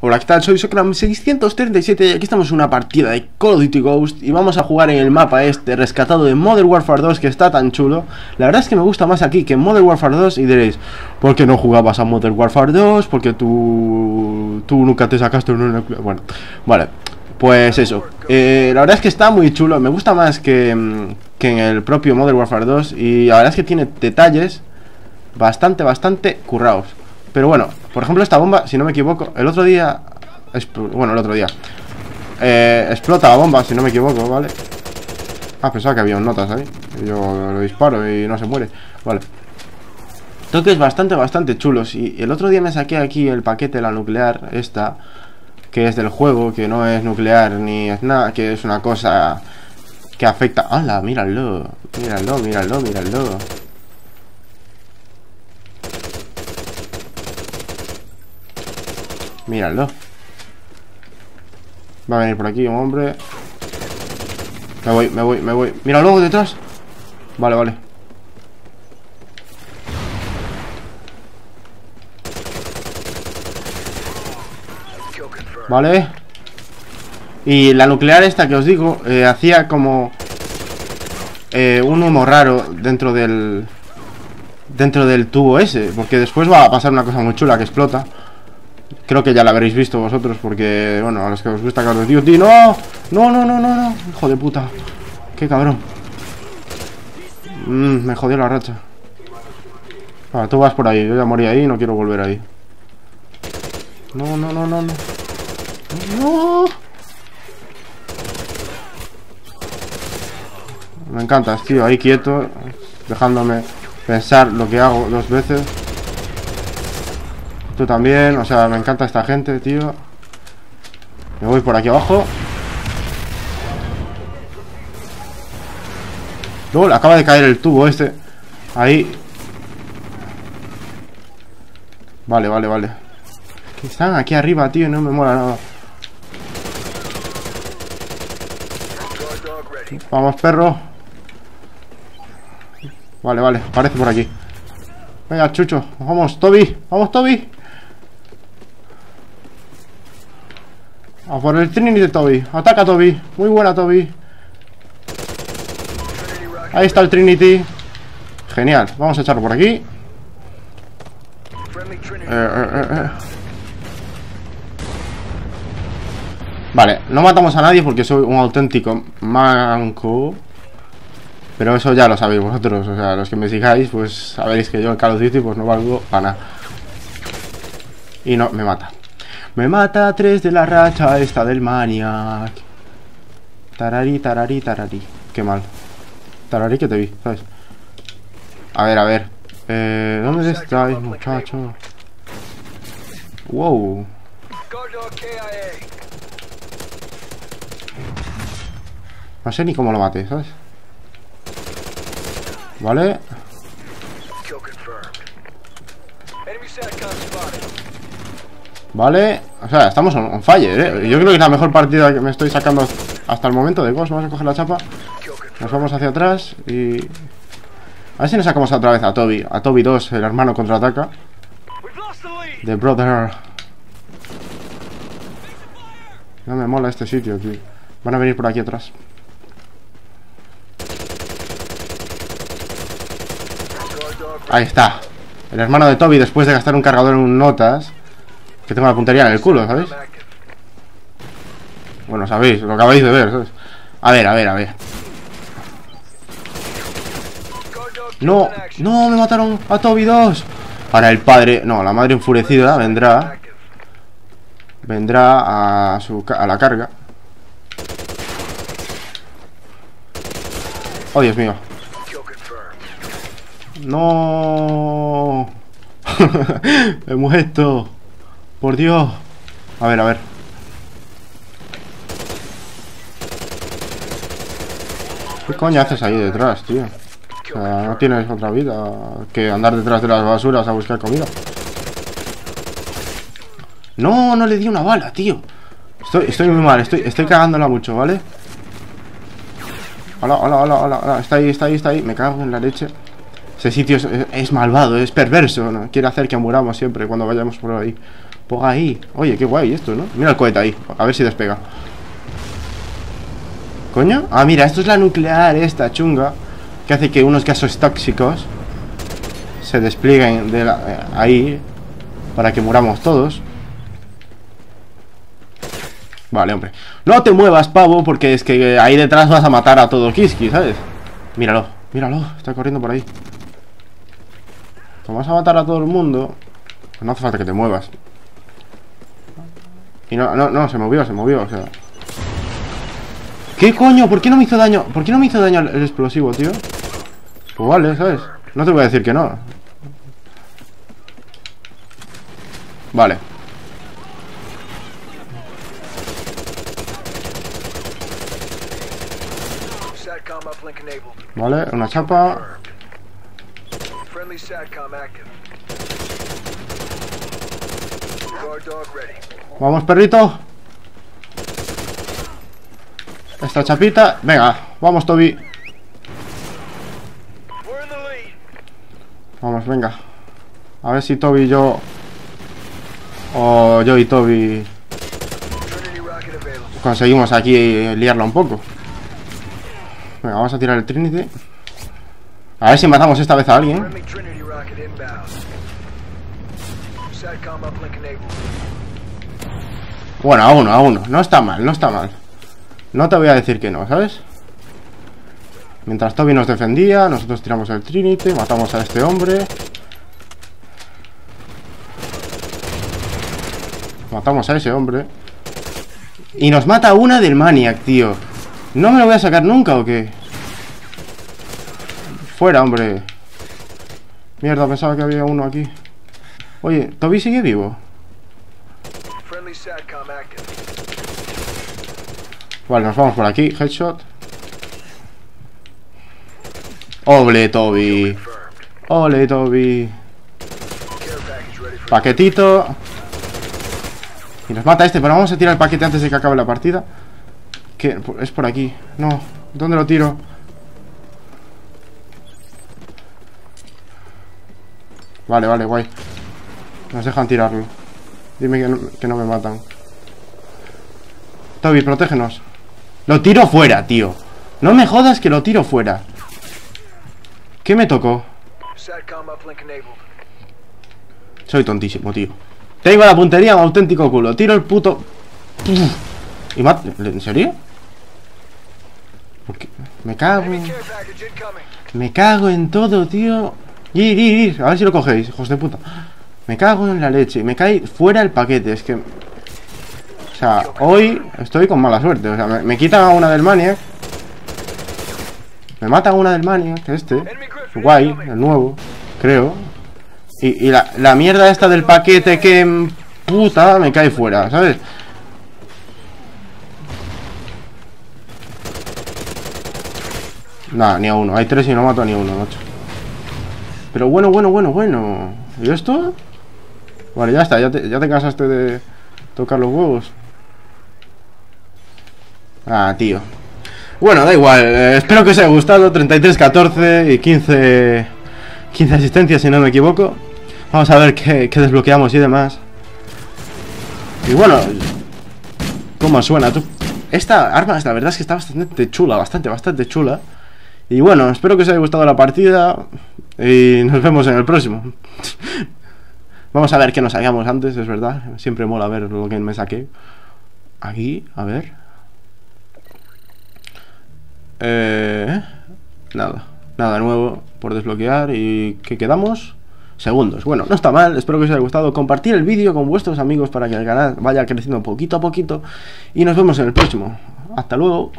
Hola, ¿qué tal? Soy Socram637 y aquí estamos en una partida de Call of Duty Ghost y vamos a jugar en el mapa este rescatado de Modern Warfare 2 que está tan chulo. La verdad es que me gusta más aquí que en Modern Warfare 2 y diréis, ¿por qué no jugabas a Modern Warfare 2? Porque tú, tú nunca te sacaste un... Bueno, vale, pues eso. Eh, la verdad es que está muy chulo, me gusta más que, que en el propio Modern Warfare 2 y la verdad es que tiene detalles bastante, bastante currados. Pero bueno, por ejemplo esta bomba, si no me equivoco El otro día, bueno el otro día eh, Explota la bomba, si no me equivoco, ¿vale? Ah, pensaba que había un notas ahí Yo lo disparo y no se muere Vale Toques bastante, bastante chulos Y el otro día me saqué aquí el paquete, la nuclear Esta Que es del juego, que no es nuclear ni es nada Que es una cosa que afecta ¡Hala! Míralo, míralo, míralo, míralo Míralo. Va a venir por aquí un hombre. Me voy, me voy, me voy. Míralo detrás. Vale, vale. Vale. Y la nuclear esta que os digo, eh, hacía como eh, un humo raro dentro del... Dentro del tubo ese. Porque después va a pasar una cosa muy chula que explota. Creo que ya la habréis visto vosotros porque, bueno, a los que os gusta Call of Duty ¡No! ¡No, no, no, no, no! ¡Hijo de puta! ¡Qué cabrón! Mmm, me jodió la racha Ah, tú vas por ahí, yo ya morí ahí no quiero volver ahí No, no, no, no, no ¡No! Me encantas, tío, ahí quieto Dejándome pensar lo que hago dos veces Tú también, o sea, me encanta esta gente, tío. Me voy por aquí abajo. Acaba de caer el tubo este. Ahí. Vale, vale, vale. Están aquí arriba, tío, no me mola nada. Vamos, perro. Vale, vale, parece por aquí. Venga, chucho, vamos, Toby. Vamos, Toby A por el Trinity de Toby. Ataca Toby. Muy buena Toby. Ahí está el Trinity. Genial. Vamos a echarlo por aquí. Eh, eh, eh, vale, no matamos a nadie porque soy un auténtico manco. Pero eso ya lo sabéis vosotros. O sea, los que me sigáis, pues sabéis que yo en Call of Duty pues no valgo para nada. Y no, me mata. Me mata tres de la racha esta del maniac. Tarari, tarari, tarari. Qué mal. Tarari que te vi, ¿sabes? A ver, a ver. Eh, ¿Dónde estáis, muchacho? Wow. No sé ni cómo lo mate, ¿sabes? Vale. Vale, o sea, estamos on, fire, ¿eh? Yo creo que es la mejor partida que me estoy sacando hasta el momento de Ghost. Vamos a coger la chapa. Nos vamos hacia atrás y... A ver si nos sacamos otra vez a Toby. A Toby 2, el hermano contraataca. The brother. No me mola este sitio, tío. Van a venir por aquí atrás. Ahí está. El hermano de Toby después de gastar un cargador en un notas que tengo la puntería en el culo, ¿sabéis? Bueno, sabéis, lo acabáis de ver, ¿sabes? A ver, a ver, a ver. No, no, me mataron a Toby 2 Ahora el padre, no, la madre enfurecida vendrá Vendrá a, su, a la carga. Oh, Dios mío. No. Me muerto por Dios. A ver, a ver. ¿Qué coño haces ahí detrás, tío? O sea, no tienes otra vida que andar detrás de las basuras a buscar comida. No, no le di una bala, tío. Estoy, estoy muy mal, estoy, estoy cagándola mucho, ¿vale? Hola, hola, hola, hola, Está ahí, está ahí, está ahí. Me cago en la leche. Ese sitio es, malvado, es perverso. ¿no? Quiere hacer que muramos siempre cuando vayamos por ahí. Ponga ahí. Oye, qué guay esto, ¿no? Mira el cohete ahí. A ver si despega. ¿Coño? Ah, mira, esto es la nuclear esta chunga Que hace que unos gases tóxicos Se desplieguen de eh, ahí Para que muramos todos Vale, hombre No te muevas, pavo, porque es que ahí detrás vas a matar a todo Kiski, ¿sabes? Míralo, míralo, está corriendo por ahí Como vas a matar a todo el mundo pues No hace falta que te muevas Y no, no, no, se movió, se movió, o sea ¿Qué coño? ¿Por qué no me hizo daño? ¿Por qué no me hizo daño el explosivo, tío? Pues vale, ¿sabes? No te voy a decir que no Vale Vale, una chapa Vamos, perrito esta chapita. Venga, vamos, Toby. Vamos, venga. A ver si Toby y yo... O yo y Toby... Conseguimos aquí liarla un poco. Venga, vamos a tirar el Trinity. A ver si matamos esta vez a alguien. Bueno, a uno, a uno. No está mal, no está mal. No te voy a decir que no, ¿sabes? Mientras Toby nos defendía, nosotros tiramos el Trinity, matamos a este hombre. Matamos a ese hombre. Y nos mata una del Maniac, tío. ¿No me lo voy a sacar nunca o qué? Fuera, hombre. Mierda, pensaba que había uno aquí. Oye, ¿Toby sigue vivo? Vale, nos vamos por aquí, headshot. Ole, Toby. Ole, Toby. Paquetito. Y nos mata este, pero vamos a tirar el paquete antes de que acabe la partida. Que es por aquí No, ¿dónde lo tiro? Vale, vale, guay. Nos dejan tirarlo. Dime que no, que no me matan. Toby, protégenos. Lo tiro fuera, tío. No me jodas que lo tiro fuera. ¿Qué me tocó? Soy tontísimo, tío. Tengo la puntería un auténtico culo. Tiro el puto... ¿Y ¿En serio? Me cago Me cago en todo, tío Ir, ir, ir A ver si lo cogéis, hijos de puta Me cago en la leche Me cae fuera el paquete Es que... O sea, hoy estoy con mala suerte. O sea, me, me quitan a una del Maniac. Me matan a una del Maniac, este. Guay, el nuevo, creo. Y, la, la, mierda esta del paquete que... Puta, me cae fuera, ¿sabes? Nada, ni a uno. Hay tres y no mato a ni uno, macho. Pero bueno, bueno, bueno, bueno. ¿Y esto? Vale, ya está, ya te, ya te cansaste de tocar los huevos. Ah, tío Bueno, da igual, eh, espero que os haya gustado 33-14 y 15 15 asistencias si no me equivoco Vamos a ver qué, desbloqueamos y demás Y bueno ¿Cómo suena? tú? Esta arma, la verdad es que está bastante chula Bastante, bastante chula Y bueno, espero que os haya gustado la partida Y nos vemos en el próximo Vamos a ver qué nos sacamos antes, es verdad Siempre mola ver lo que me saqué Aquí, a ver eh, nada, nada nuevo por desbloquear y ¿qué quedamos? Segundos. Bueno, no está mal, espero que os haya gustado. Compartir el vídeo con vuestros amigos para que el canal vaya creciendo poquito a poquito. Y nos vemos en el próximo. Hasta luego.